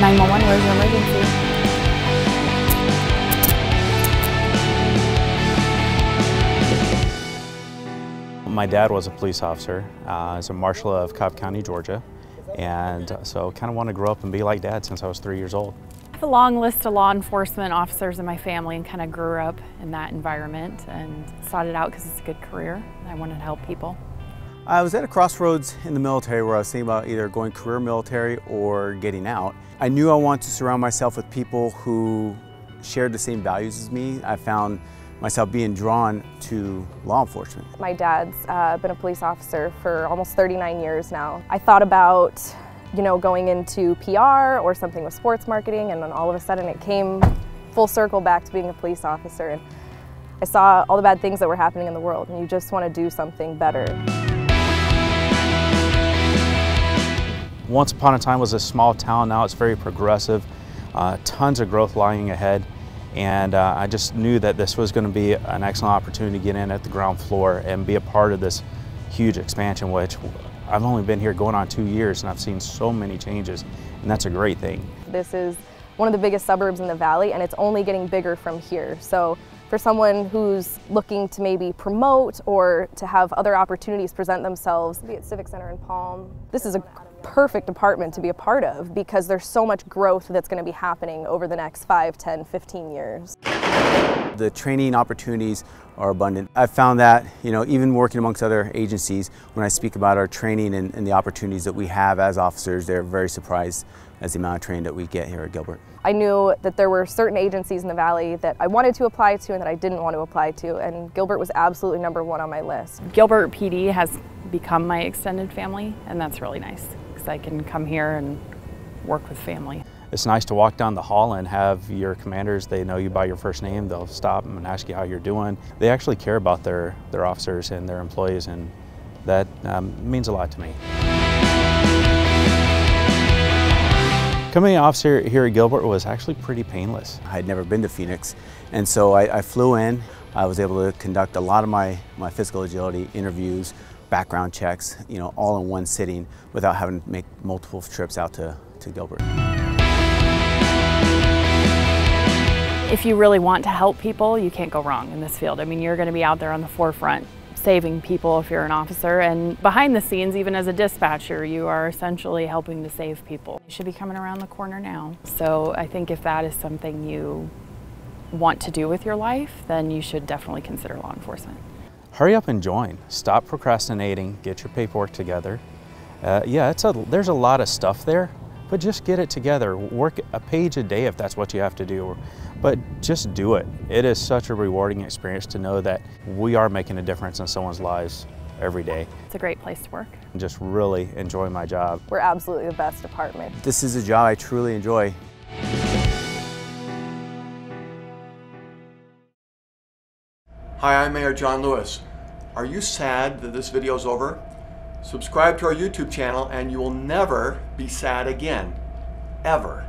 911, where's your emergency? My dad was a police officer. Uh, as a marshal of Cobb County, Georgia. And so kind of want to grow up and be like dad since I was three years old. I have a long list of law enforcement officers in my family and kind of grew up in that environment and sought it out because it's a good career. I wanted to help people. I was at a crossroads in the military where I was thinking about either going career military or getting out. I knew I wanted to surround myself with people who shared the same values as me. I found myself being drawn to law enforcement. My dad's uh, been a police officer for almost 39 years now. I thought about, you know, going into PR or something with sports marketing and then all of a sudden it came full circle back to being a police officer and I saw all the bad things that were happening in the world and you just want to do something better. Once upon a time was a small town, now it's very progressive. Uh, tons of growth lying ahead and uh, I just knew that this was going to be an excellent opportunity to get in at the ground floor and be a part of this huge expansion, which I've only been here going on two years and I've seen so many changes, and that's a great thing. This is one of the biggest suburbs in the valley, and it's only getting bigger from here. So for someone who's looking to maybe promote or to have other opportunities present themselves, be at Civic Center in Palm, this is a perfect department to be a part of because there's so much growth that's going to be happening over the next 5, 10, 15 years. The training opportunities are abundant. I've found that, you know, even working amongst other agencies, when I speak about our training and, and the opportunities that we have as officers, they're very surprised as the amount of training that we get here at Gilbert. I knew that there were certain agencies in the Valley that I wanted to apply to and that I didn't want to apply to, and Gilbert was absolutely number one on my list. Gilbert PD has become my extended family, and that's really nice. I can come here and work with family. It's nice to walk down the hall and have your commanders, they know you by your first name, they'll stop and ask you how you're doing. They actually care about their, their officers and their employees and that um, means a lot to me. Becoming an officer here at Gilbert was actually pretty painless. I had never been to Phoenix and so I, I flew in. I was able to conduct a lot of my, my physical agility interviews background checks, you know, all in one sitting without having to make multiple trips out to, to Gilbert. If you really want to help people, you can't go wrong in this field. I mean, you're going to be out there on the forefront saving people if you're an officer and behind the scenes even as a dispatcher you are essentially helping to save people. You should be coming around the corner now. So I think if that is something you want to do with your life then you should definitely consider law enforcement hurry up and join. Stop procrastinating, get your paperwork together. Uh, yeah, it's a, there's a lot of stuff there, but just get it together. Work a page a day if that's what you have to do, but just do it. It is such a rewarding experience to know that we are making a difference in someone's lives every day. It's a great place to work. And just really enjoy my job. We're absolutely the best department. This is a job I truly enjoy. Hi, I'm Mayor John Lewis. Are you sad that this video is over? Subscribe to our YouTube channel and you will never be sad again. Ever.